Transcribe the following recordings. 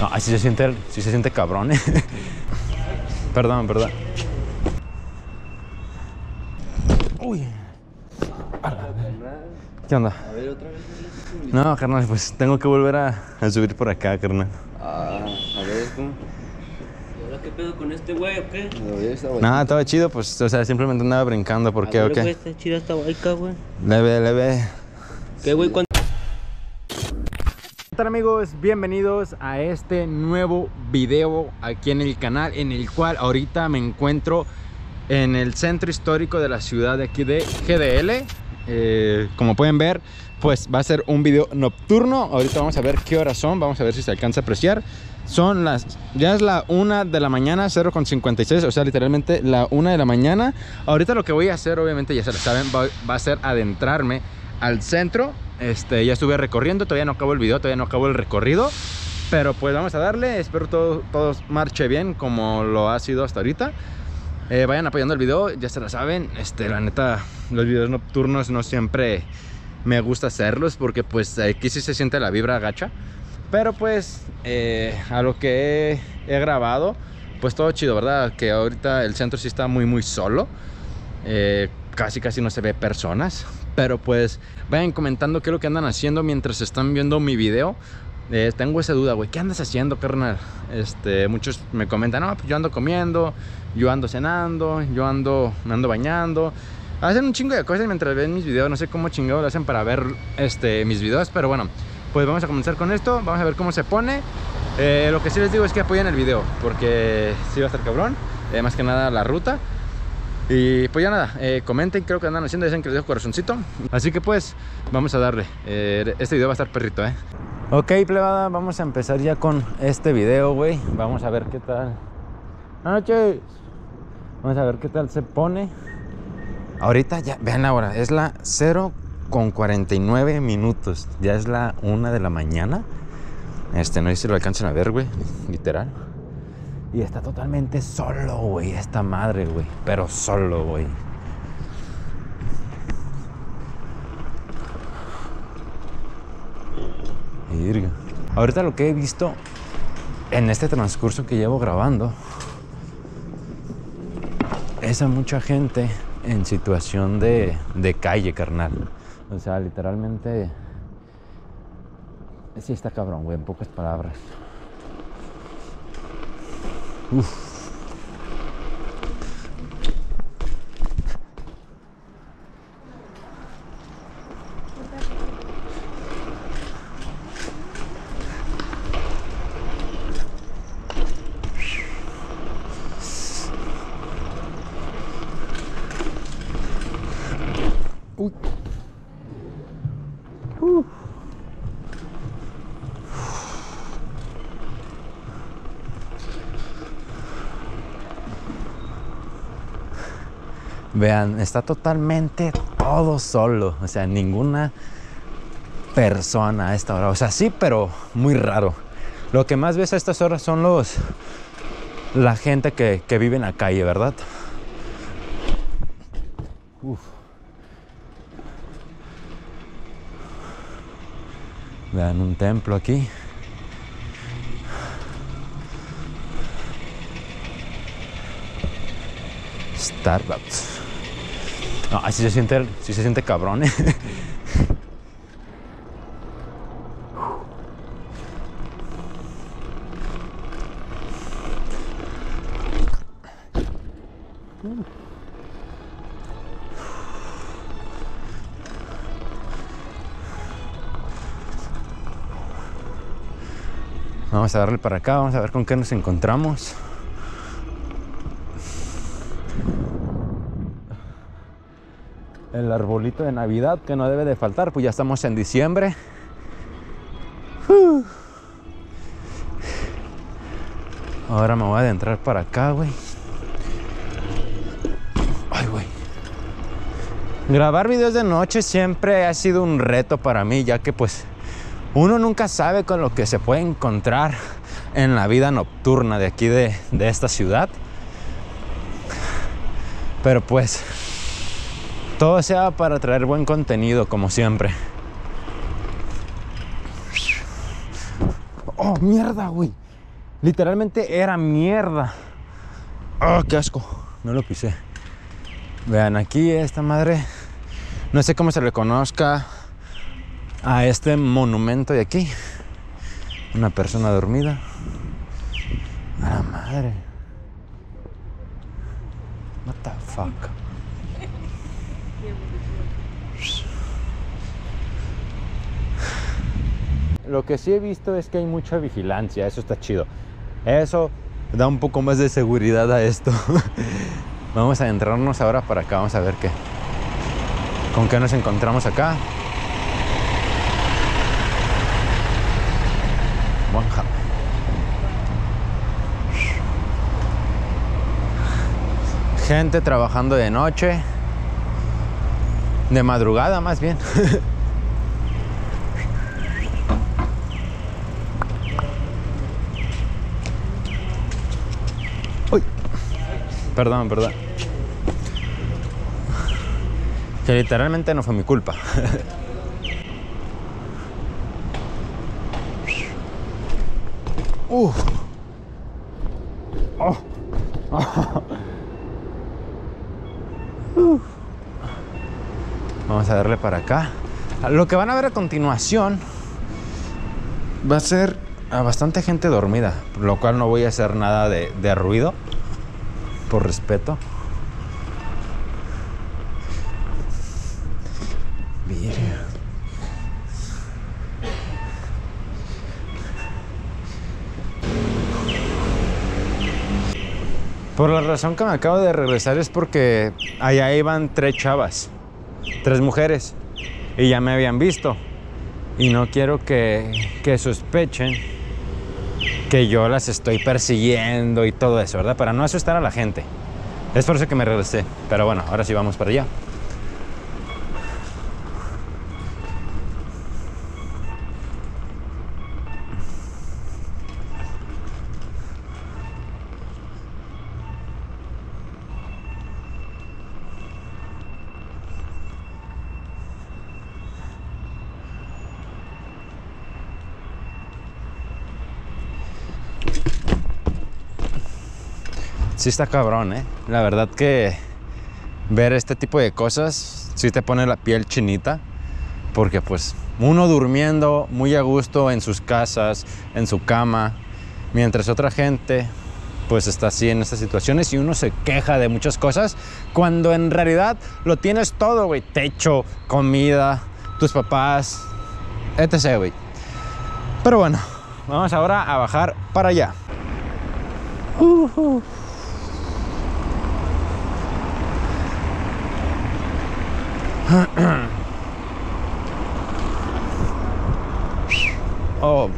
No, así se siente, sí se siente cabrón, ¿eh? perdón, perdón. Uy. ¿Qué onda? A ver, otra vez. No, carnal, pues tengo que volver a, a subir por acá, carnal. Ah, a ver, ¿cómo? ¿Y ahora qué pedo con este güey o qué? Nada, estaba chido, pues, o sea, simplemente andaba brincando, ¿por qué o qué? está chida esta baica, güey. Leve, leve. ¿Qué, güey? ¿Cuánto? ¿Qué tal amigos? Bienvenidos a este nuevo video aquí en el canal en el cual ahorita me encuentro en el centro histórico de la ciudad de aquí de GDL Eh, como pueden ver pues va a ser un video nocturno ahorita vamos a ver qué horas son vamos a ver si se alcanza a apreciar son las ya es la una de la mañana 0.56 o sea literalmente la una de la mañana ahorita lo que voy a hacer obviamente ya se lo saben va, va a ser adentrarme al centro este, ya estuve recorriendo, todavía no acabo el video, todavía no acabo el recorrido. Pero pues vamos a darle, espero todo, todo marche bien como lo ha sido hasta ahorita. Eh, vayan apoyando el video, ya se lo saben. Este, la neta, los videos nocturnos no siempre me gusta hacerlos porque pues aquí sí se siente la vibra gacha. Pero pues eh, a lo que he, he grabado, pues todo chido, ¿verdad? Que ahorita el centro sí está muy muy solo. Eh, casi casi no se ve personas. Pero pues vayan comentando qué es lo que andan haciendo mientras están viendo mi video. Eh, tengo esa duda, güey. ¿Qué andas haciendo, carnal? Este, muchos me comentan, no, pues yo ando comiendo, yo ando cenando, yo ando, me ando bañando. Hacen un chingo de cosas mientras ven mis videos. No sé cómo chingado lo hacen para ver este, mis videos, pero bueno, pues vamos a comenzar con esto. Vamos a ver cómo se pone. Eh, lo que sí les digo es que apoyen el video, porque sí va a estar cabrón. Eh, más que nada la ruta. Y pues ya nada, eh, comenten, creo que andan haciendo, dicen que les dejo corazoncito. Así que pues, vamos a darle. Eh, este video va a estar perrito, ¿eh? Ok, plebada, vamos a empezar ya con este video, güey. Vamos a ver qué tal. Buenas noches. Vamos a ver qué tal se pone. Ahorita ya, vean la hora, es la 0 con 49 minutos. Ya es la 1 de la mañana. Este, no sé si lo alcanzan a ver, güey, literal. Y está totalmente solo, güey, esta madre, güey. Pero solo, güey. Ahorita lo que he visto en este transcurso que llevo grabando es a mucha gente en situación de, de calle, carnal. O sea, literalmente... Sí está cabrón, güey, en pocas palabras. Uf. Uy. Vean, está totalmente todo solo. O sea, ninguna persona a esta hora. O sea, sí, pero muy raro. Lo que más ves a estas horas son los. La gente que, que vive en la calle, ¿verdad? Uf. Vean un templo aquí. Starbucks. No, así se siente, sí se siente cabrón, ¿eh? Vamos a darle para acá, vamos a ver con qué nos encontramos. El arbolito de Navidad que no debe de faltar, pues ya estamos en diciembre. Ahora me voy a adentrar para acá, güey. Ay, güey. Grabar videos de noche siempre ha sido un reto para mí, ya que pues uno nunca sabe con lo que se puede encontrar en la vida nocturna de aquí de, de esta ciudad. Pero pues todo sea para traer buen contenido, como siempre. Oh, mierda, güey. Literalmente era mierda. ¡Oh, qué asco! No lo pisé. Vean, aquí esta madre, no sé cómo se le conozca a este monumento de aquí. Una persona dormida. A la madre. What the fuck? Lo que sí he visto es que hay mucha vigilancia, eso está chido. Eso da un poco más de seguridad a esto. vamos a entrarnos ahora para acá, vamos a ver qué. ¿Con qué nos encontramos acá? Juanja. Gente trabajando de noche. De madrugada más bien. Uy. Perdón, perdón. Que literalmente no fue mi culpa. Uf. Oh. Uf. Vamos a darle para acá. Lo que van a ver a continuación va a ser a bastante gente dormida, lo cual no voy a hacer nada de, de ruido, por respeto. Virga. Por la razón que me acabo de regresar es porque allá iban tres chavas, tres mujeres, y ya me habían visto. Y no quiero que, que sospechen que yo las estoy persiguiendo y todo eso, ¿verdad? Para no asustar a la gente. Es por eso que me regresé. Pero bueno, ahora sí vamos para allá. Sí está cabrón, ¿eh? La verdad que ver este tipo de cosas sí te pone la piel chinita. Porque pues uno durmiendo muy a gusto en sus casas, en su cama, mientras otra gente pues está así en estas situaciones y uno se queja de muchas cosas cuando en realidad lo tienes todo, güey. Techo, comida, tus papás, etc, güey. Pero bueno, vamos ahora a bajar para allá. Oh. oh.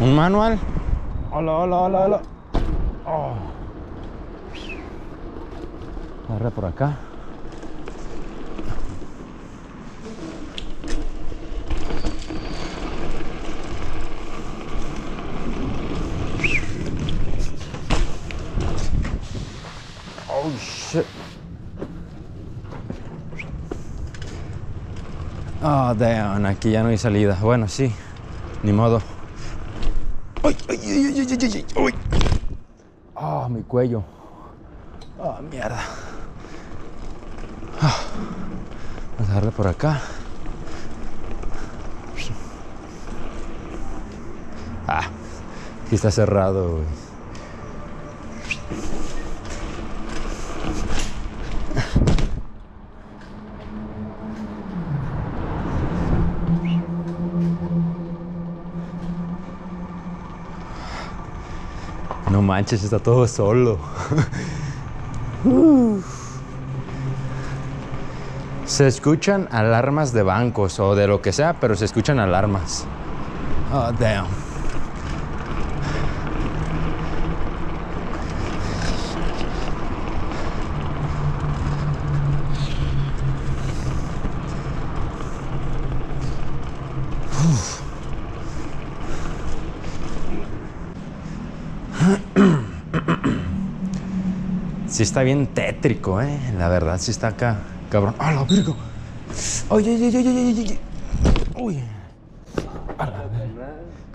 Un manual. Hola, hola, hola, hola. Oh. Agarré por acá. Oh shit. Oh, damn, aquí ya no hay salida. Bueno, sí, ni modo. ¡Ay, ay, ay, ay, ay, ay, ay! ¡Ah, cuello! ¡Ah, mierda! Ah, Vamos a darle por acá. Ah, aquí está cerrado, güey. Manches, está todo solo. Se escuchan alarmas de bancos o de lo que sea, pero se escuchan alarmas. Oh, damn. Sí está bien tétrico, eh. La verdad, sí está acá, cabrón. ¡Ah, la verga! ¡Ay, ay, ay, ay, ay, ay, ay! ¡Uy!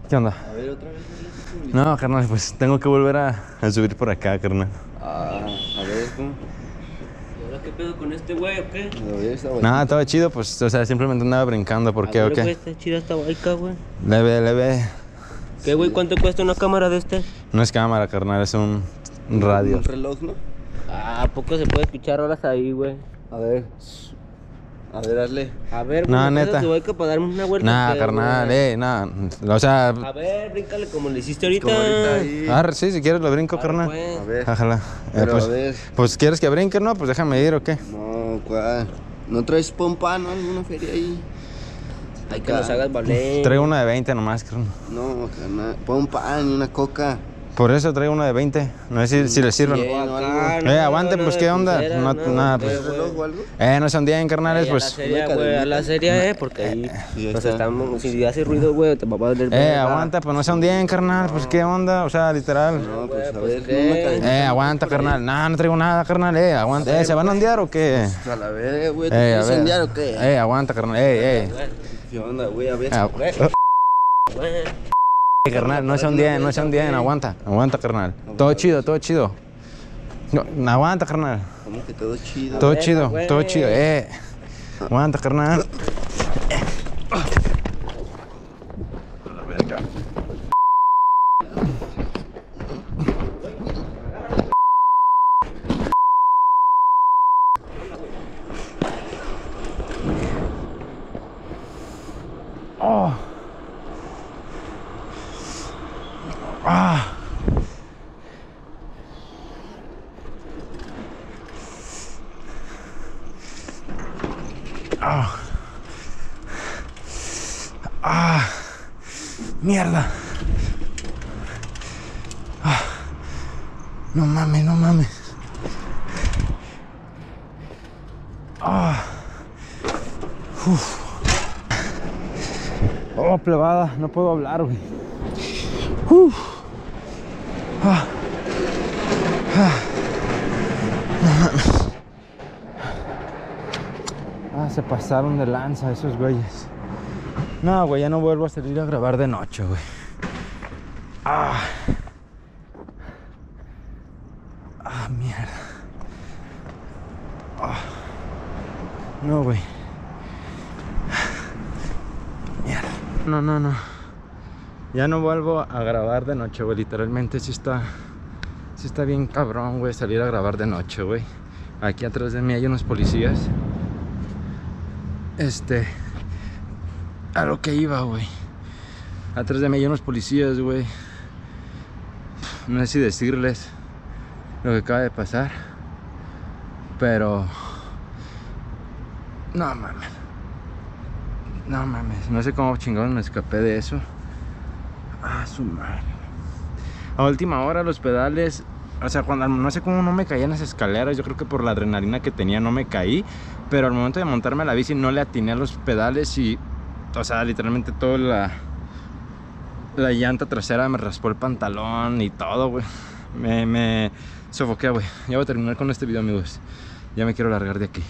¿Qué onda? A ver, otra vez. No, carnal, pues tengo que volver a, a subir por acá, carnal. Ah, a ver, ¿cómo? ¿Y ahora qué pedo con este güey o qué? Nada, estaba chido, pues, o sea, simplemente andaba brincando. ¿Por qué A o qué? está chida esta baica, güey. Leve, leve. ¿Qué, güey? ¿Cuánto cuesta una cámara de este? No es cámara, carnal, es un un radio. Un reloj, ¿no? Ah, ¿a poco se puede escuchar horas ahí, güey? A ver. A ver, hazle. A ver, No, güey, ¿me neta. pasas tu baica para darme una vuelta? Nah, ¿qué, carnal, eh, nah. O sea, A ver, bríncale como le hiciste ahorita. Como ahorita ahí. ah, sí, si quieres lo brinco, carnal. pues. A ver. Ojalá. Eh, Pero pues, a ver. pues, ¿quieres que brinque, no? Pues déjame ir, ¿o qué? No, ¿cuál? ¿No traes pompa, no? ¿Alguna feria ahí? Hay que nos hagas valer. Traigo uno de 20 nomás, carnal. No, carnal. Pon pan y una coca. Por eso traigo uno de 20. No sé si, si le sirven. Bien, o algo. Eh, aguante, pues, ¿qué onda? No, nada, pues. Eh, no son 10 carnales, pues. A la serie, a la serie, eh, porque ahí Sí, nos está. estamos. Si hace ruido, güey, te va a valer. Eh, aguanta, pues no son 10 carnal, pues qué onda, o sea, literal. No, pues a pues, ver. Eh, aguanta, carnal. No, no traigo nada, carnal. Eh, aguanta. Eh, ¿se van a ondear o qué? A la verga, güey. ¿Te Eh, a ondear o qué? Eh, aguanta, carnal. Eh, eh. ¿Qué onda, güey? A ver. Carnal, no sean 10, no sean 10, aguanta, aguanta, carnal. Todo chido, todo chido. No, no, aguanta, carnal. Como que todo chido. Todo ver, chido, todo chido. Eh, aguanta, carnal. Oh. Ah. Ah. Ah. Mierda. Ah. No mames, no mames. Ah. Uf. Oh, plebada, no puedo hablar, güey. Uf. Ah. Ah. Ah, se pasaron de lanza esos güeyes. No, güey, ya no vuelvo a salir a grabar de noche, güey. Ah. Ah, mierda. Ah. No, güey. Mierda. No, no, no. Ya no vuelvo a grabar de noche, güey. Literalmente sí está. Sí está bien cabrón, güey, salir a grabar de noche, güey. Aquí atrás de mí hay unos policías. Este. A lo que iba, güey. Atrás de mí hay unos policías, güey. No sé si decirles lo que acaba de pasar. Pero. No mames. No mames. No sé cómo chingados me escapé de eso. Ah, su madre. A última hora los pedales. O sea, cuando no sé cómo no me caí en las escaleras. Yo creo que por la adrenalina que tenía no me caí. Pero al momento de montarme la bici no le atiné a los pedales y. O sea, literalmente toda la. La llanta trasera me raspó el pantalón y todo, güey. Me, me sofoqué, güey. Ya voy a terminar con este video, amigos. Ya me quiero largar de aquí.